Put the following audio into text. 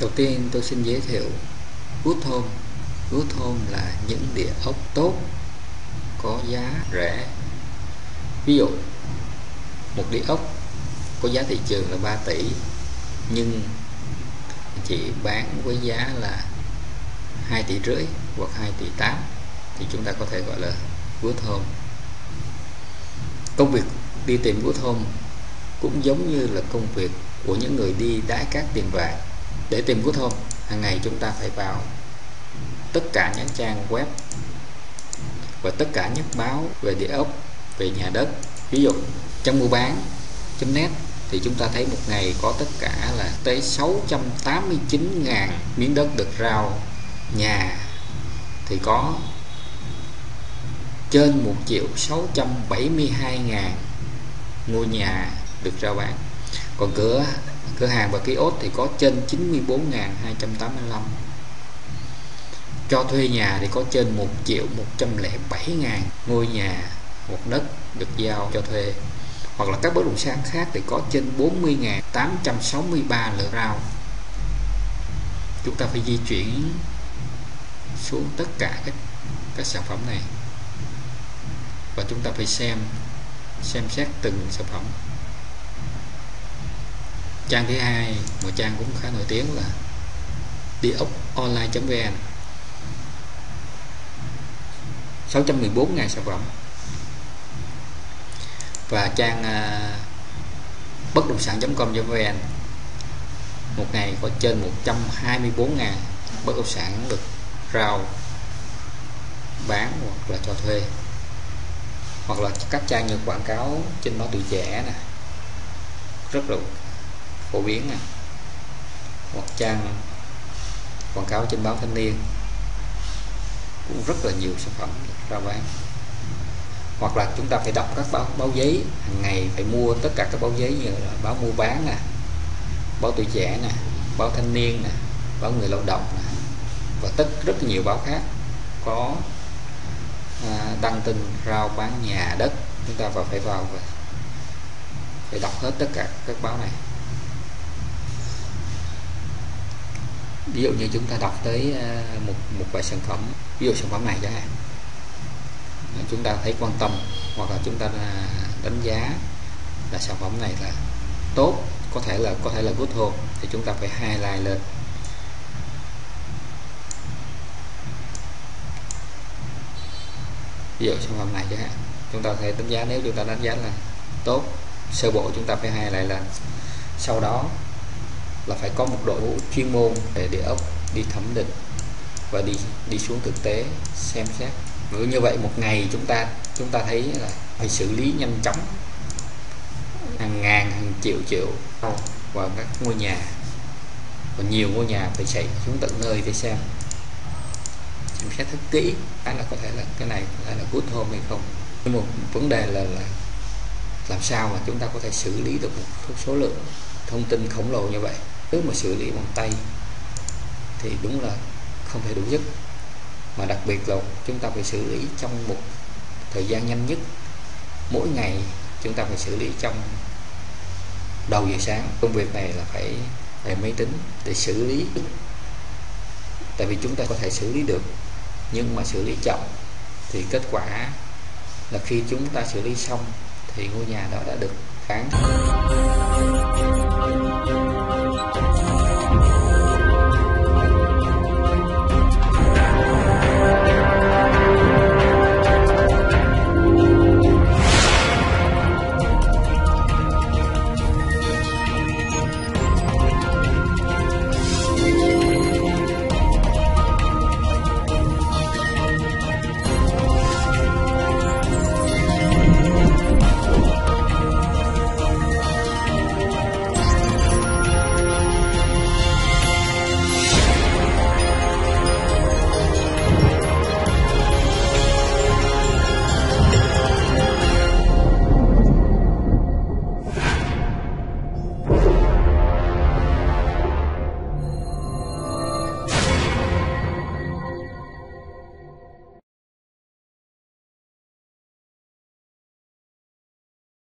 Đầu tiên tôi xin giới thiệu Good Home. Good Home là những địa ốc tốt, có giá rẻ. Ví dụ, một địa ốc có giá thị trường là 3 tỷ, nhưng chỉ bán với giá là 2 tỷ rưỡi hoặc 2 tỷ 8 thì chúng ta có thể gọi là good home. Công việc đi tìm good home cũng giống như là công việc của những người đi đái cát tiền vàng để tìm good home hàng ngày chúng ta phải vào tất cả những trang web và tất cả những báo về địa ốc, về nhà đất. Ví dụ, trong mua bán net thì chúng ta thấy một ngày có tất cả là tới 689.000 miếng đất được rao nhà. Thì có trên 1 triệu 672 ngàn ngôi nhà được rao bán. Còn cửa cửa hàng và ký ốt thì có trên 94.285 cho thuê nhà thì có trên 1 triệu 107 ngàn ngôi nhà, một đất được giao cho thuê. Hoặc là các bất động sản khác thì có trên 40.863 lượt rao chúng ta phải di chuyển xuống tất cả các các sản phẩm này. Và chúng ta phải xem xem xét từng sản phẩm trang thứ hai một trang cũng khá nổi tiếng là địa ốc online.vn 614.000 sản phẩm. Và trang uh, bất động sản.com.vn một ngày có trên 124 ngàn bất động sản được rao bán hoặc là cho thuê. Hoặc là các trang như quảng cáo trên báo tuổi trẻ nè rất là phổ biến à. Hoặc trang quảng cáo trên báo thanh niên. Cũng rất là nhiều sản phẩm ra bán. Hoặc là chúng ta phải đọc các báo báo giấy hàng ngày phải mua tất cả các báo giấy như là báo mua bán nè báo tuổi trẻ nè báo thanh niên nè báo người lao động nè và tất rất nhiều báo khác có à, đăng tin rao bán nhà đất. Chúng ta vào phải vào và phải đọc hết tất cả các báo này. Ví dụ như chúng ta đọc tới ờ, một một vài sản phẩm, ví dụ sản phẩm này chẳng hạn. Chúng ta thấy quan tâm, hoặc là chúng ta ờ, đánh giá là sản phẩm này là tốt, có thể là, có thể là good home thì chúng ta phải highlight lên. Ví dụ sản phẩm này chẳng hạn, chúng ta thể đánh giá, nếu chúng ta đánh giá là tốt, sơ bộ chúng ta phải highlight lên. Sau đó là phải có một đội ngũ chuyên môn để địa ốc đi thẩm định và đi đi xuống thực tế xem xét. Nếu như vậy một ngày chúng ta chúng ta thấy là phải xử lý nhanh chóng hàng ngàn hàng triệu triệu vào các ngôi nhà. Và nhiều ngôi nhà phải chạy xuống tận nơi để xem. Xem xét thật kỹ hay là có thể là cái này có thể là good home hay không. Nhưng một vấn đề là, là làm sao mà chúng ta có thể xử lý được một số lượng thông tin khổng lồ như vậy nếu mà xử lý bằng tay thì đúng là không thể đủ dứt. Mà đặc biệt là chúng ta phải xử lý trong một thời gian nhanh nhất. Mỗi ngày chúng ta phải xử lý trong đầu giờ sáng. Công việc này là phải về máy tính để xử lý. Tại vì chúng ta có thể xử lý được, nhưng mà xử lý chậm thì kết quả là khi chúng ta xử lý xong thì ngôi nhà đó đã được bán